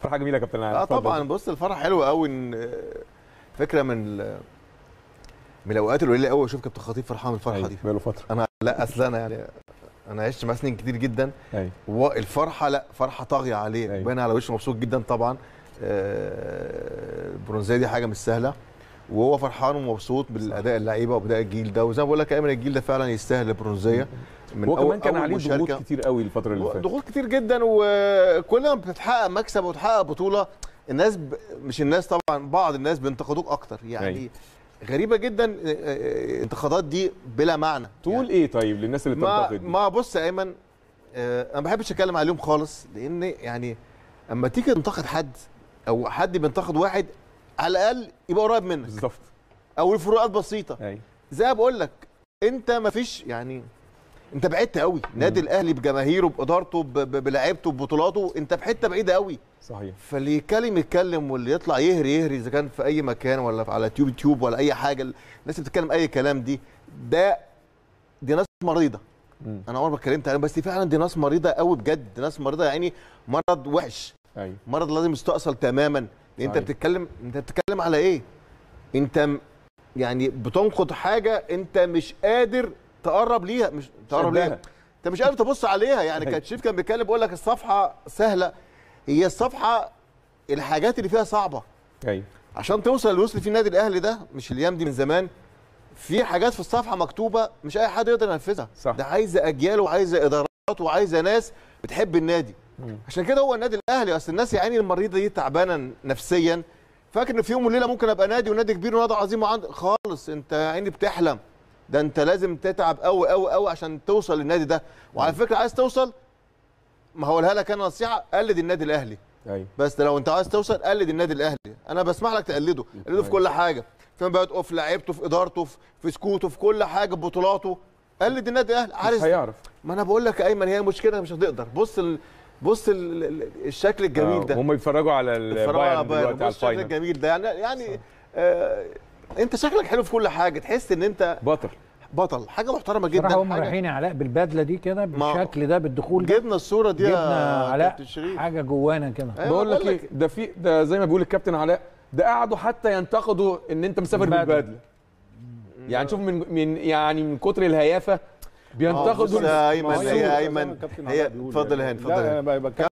فرحة جميلة يا كابتن آه طبعا. بص الفرحة حلوة قوي إن فكرة من من الأوقات القليلة قوي أشوف كابتن خطيب فرحان بالفرحه دي. بقاله فترة. أنا لا أصل أنا يعني أنا عشت معاه سنين كتير جدا. والفرحه لا فرحة طاغية عليه. أيوة. باين على وشه مبسوط جدا طبعا. آه، البرونزيه دي حاجة مش سهلة. وهو فرحان ومبسوط بالأداء اللعيبة وباداء الجيل ده. وزي ما بقول لك أيمن الجيل ده فعلا يستاهل البرونزية. هو أول- كمان كان أول عليه. ضغوط كتير قوي الفترة اللي فاتت. ضغوط كتير جدا. وكل ما بتتحقق مكسب وتحقق بطولة. الناس ب... مش الناس طبعا بعض الناس بينتقدوك أكتر. يعني أيوة. غريبة جدا آه، آه، الانتقادات دي بلا معنى. تقول يعني إيه طيب للناس اللي ما بتنتقد دي؟ ما بص يا أيمن آه، أنا ما بحبش أتكلم عليهم خالص. لأن يعني أما تيجي تنتقد حد أو حد بينتقد واحد على الأقل يبقى قريب منك. بالظبط. أو الفروقات بسيطة. أيوه زي ما بقول لك أنت ما فيش يعني أنت بعدت قوي نادي الأهلي بجماهيره بإدارته بلعيبته ببطولاته أنت في حتة بعيدة قوي صحيح. فاللي يتكلم يتكلم واللي يطلع يهري يهري إذا كان في أي مكان ولا في- على تيوب تيوب ولا أي حاجة. الناس اللي بتتكلم أي كلام دي ده دي ناس مريضة. مم. أنا عمري ما اتكلمت عليهم بس دي فعلا دي ناس مريضة قوي بجد. دي ناس مريضة يعني مرض وحش. أيوه مرض لازم يستأصل تماما. لأن انت صحيح. بتتكلم انت بتتكلم على إيه انت يعني بتنقد حاجة انت مش قادر تقرب ليها مش تقرب. ليها انت مش قادر تبص عليها يعني أيوة. كان شريف كان بيتكلم بيقول لك الصفحة سهلة هي الصفحة الحاجات اللي فيها صعبة أيوه عشان توصل اللي وصل فيه النادي الأهلي ده مش الأيام دي من زمان في حاجات في الصفحة مكتوبة مش أي حد يقدر ينفذها صح. ده عايزة أجيال وعايزة إدارات وعايزة ناس بتحب النادي. عشان كده هو النادي الأهلي أصل الناس يعني المريضة دي تعبانة نفسيا. فاكر إن في يوم وليلة ممكن أبقى نادي ونادي كبير ونادي عظيم وعند خالص أنت يا عيني بتحلم. ده أنت لازم تتعب قوي قوي قوي عشان توصل للنادي ده. وعلى فكرة عايز توصل؟ ما هقولها لك أنا نصيحة قلد النادي الأهلي. أيوه. بس لو أنت عايز توصل قلد النادي الأهلي. أنا بسمح لك تقلده قلده في كل حاجة. في مبادئه في لعيبته في إدارته في- سكوته في كل حاجة في بطولاته. قلد النادي الأهلي. عارف هيعرف. ما أنا بقول لك أيمن هي مشكلة مش هتقدر. بص. بص ال... ال- الشكل الجميل ده. هم بيتفرجوا على البايرن بايرن دلوقتي على بص الشكل ال final. الجميل ده. يعني يعني آه انت شكلك حلو في كل حاجة. تحس ان انت بطل. بطل. حاجة محترمة جدا. هم رايحين علاء بالبدلة دي كده بالشكل ده بالدخول ده. جبنا الصورة دي يا جبنا علاء حاجة جوانا كده. أيوة، بقول لك إيه ده في ده زي ما بيقول الكابتن علاء ده قعدوا حتى ينتقدوا إن أنت مسافر. بالبدلة. يعني شوف من من يعني من كتر الهيافة آه، بينتقدوا يا أيمن هي يقول- أيمن هي اتفضل يا هاني اتفضل يا.